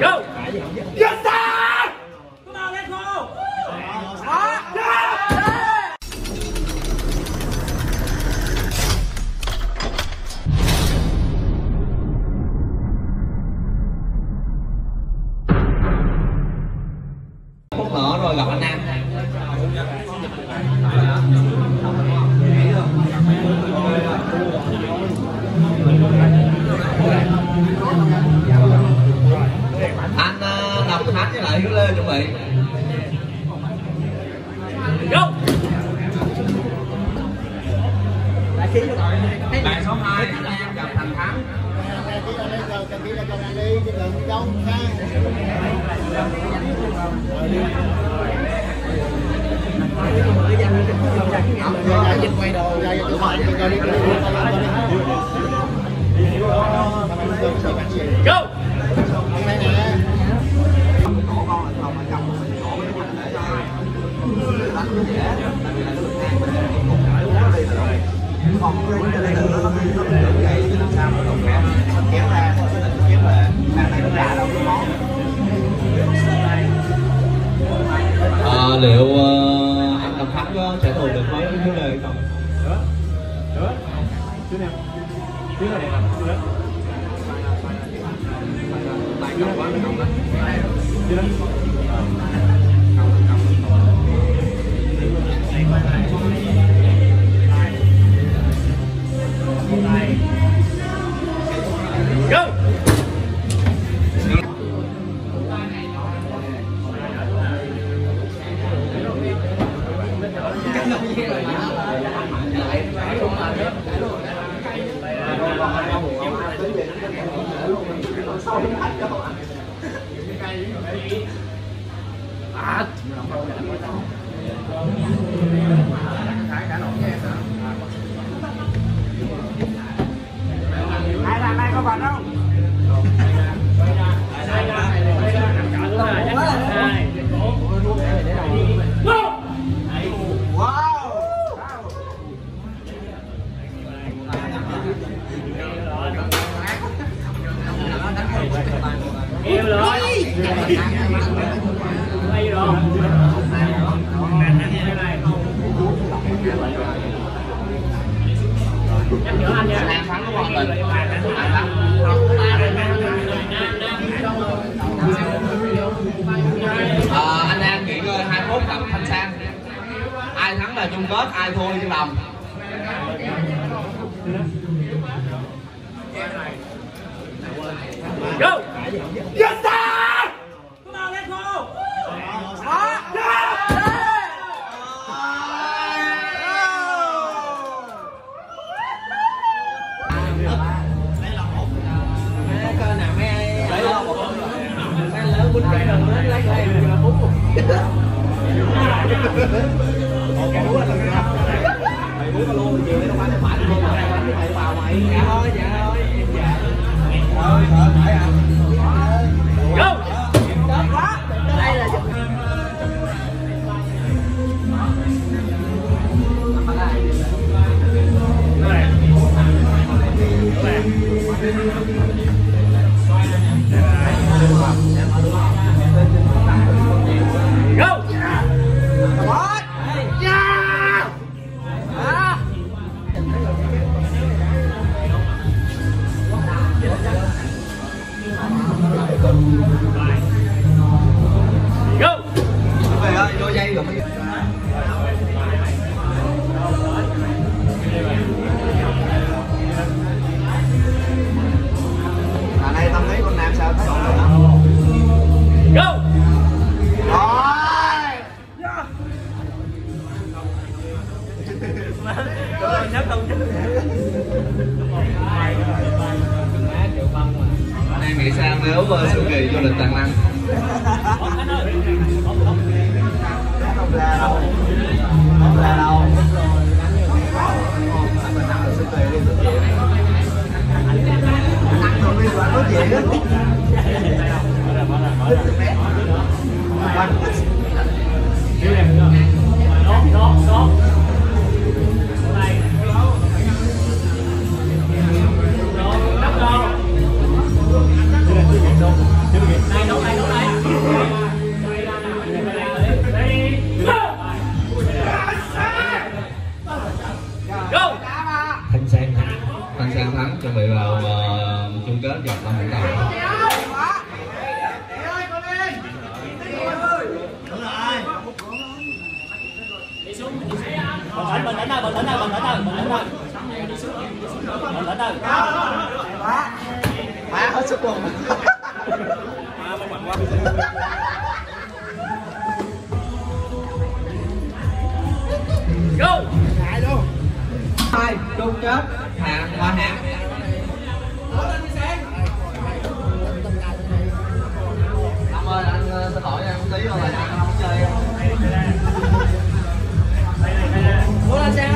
Go! Yes, sir! Khánh với lại Hiếu Lê chuẩn bị Go! bạn số 2 anh Nam gặp Thành Thắng Go! À, liệu uh, anh Đồng Khánh có sẽ thù được mấy cái Lê hay không? Go! Nhắc nhở anh nha. Nam anh Nam nghỉ ngơi 2 phút gặp Thanh Sang ai thắng là chung kết, ai thua trên đồng thanh sang. Thanh sang thắng chuẩn bị vào uh, chung kết gặp năm vũng tàu tĩnh thôi bình tĩnh thôi bình tĩnh thôi bình tĩnh thôi bình tĩnh thôi Má hết sức luôn. go. Hai chung kết hạ hoa hạng Ông ơi, anh xin lỗi em tí rồi là anh không chơi Ủa là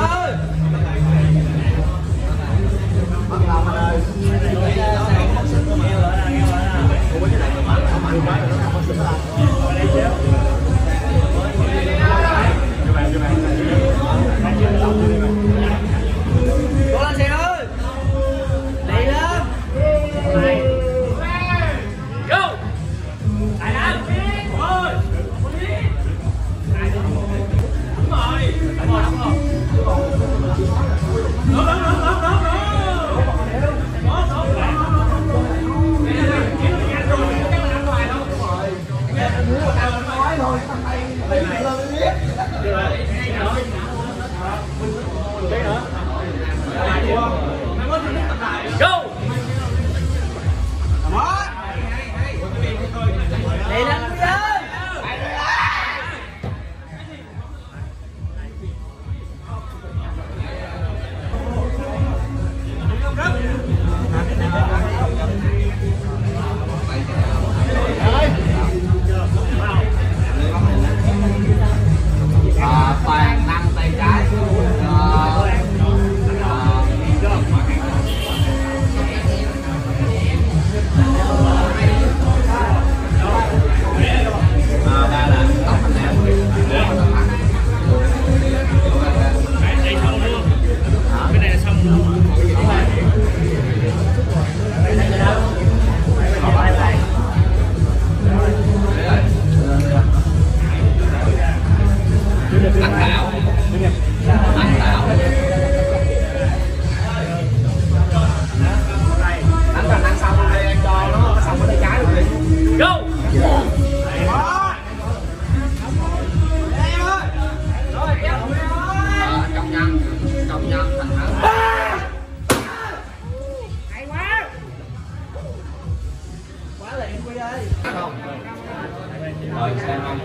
rồi xem không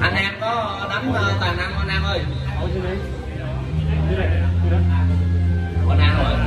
anh em có đánh ờ, tài toàn năng không anh em ơi. Của năng rồi.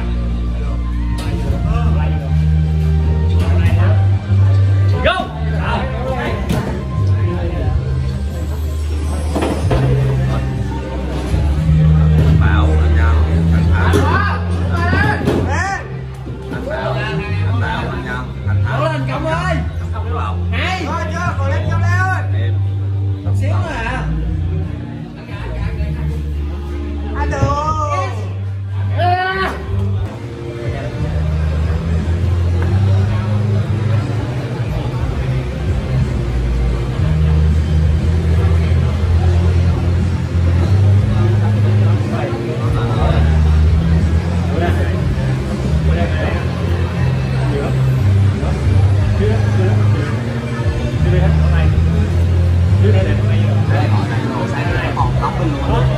번 넘었네.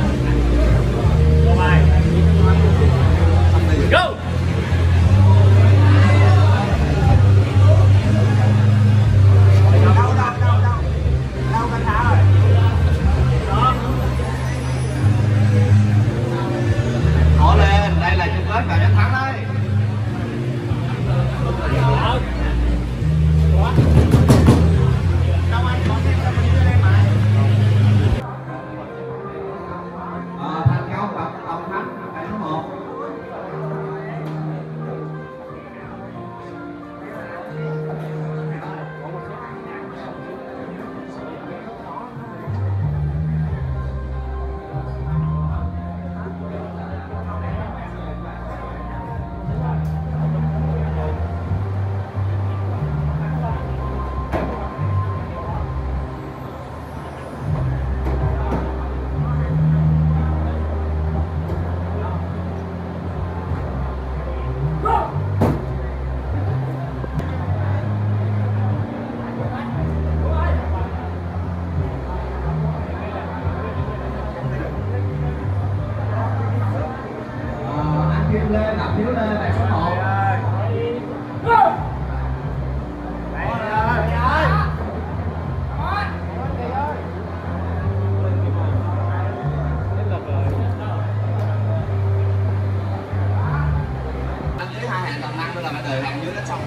là phải đợi hàng dưới nó xong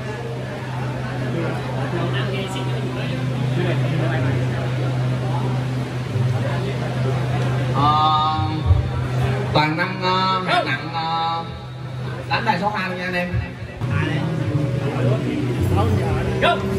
à, ờ, toàn năm uh, nặng uh, đánh đài số 2 nha anh em. Go!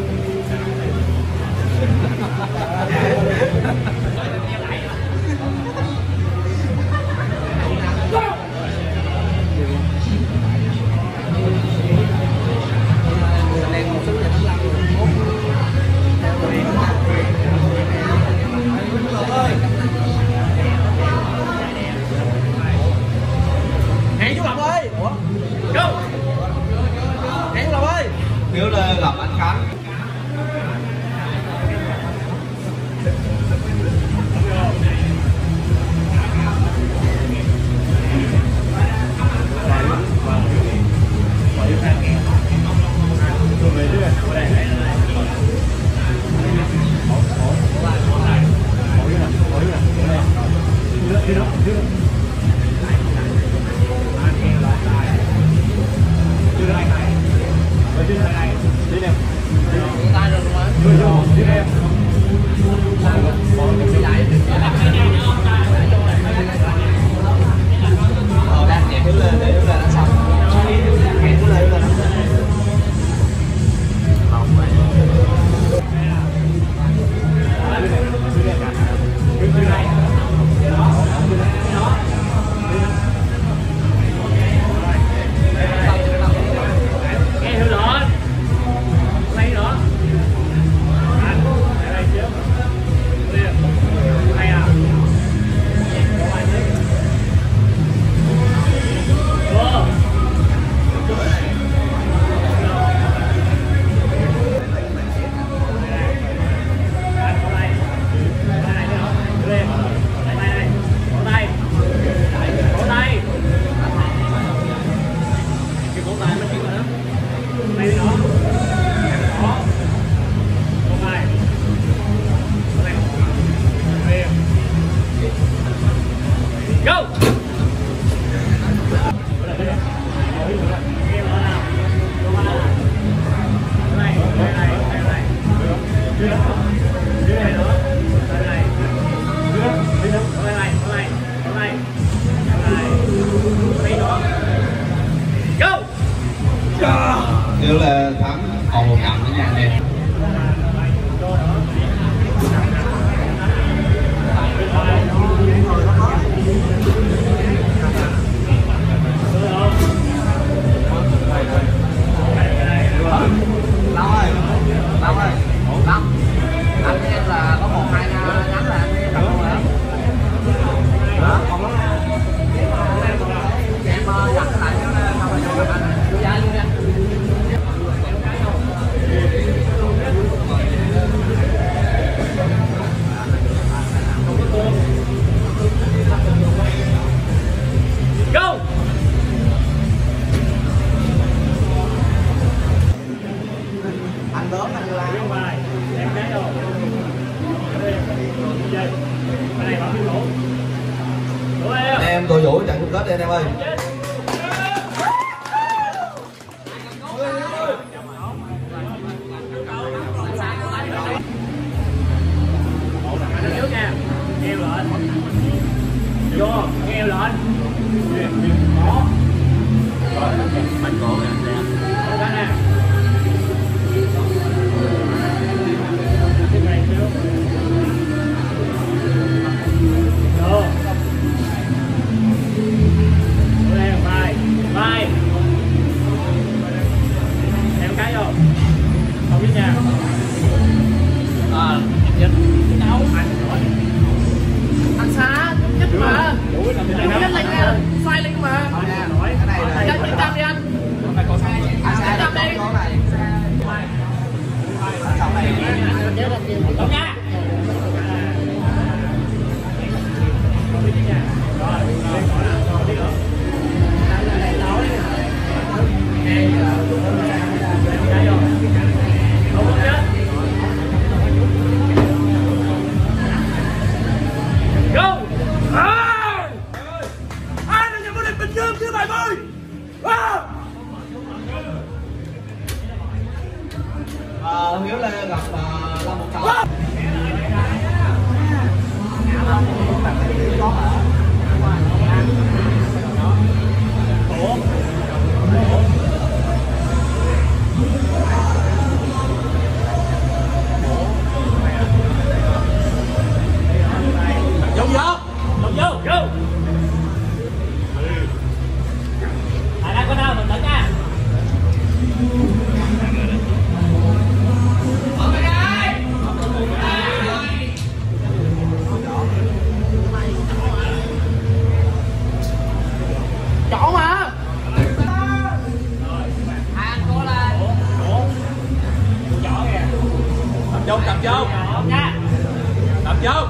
Tập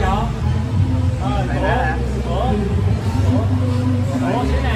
vô. Ủa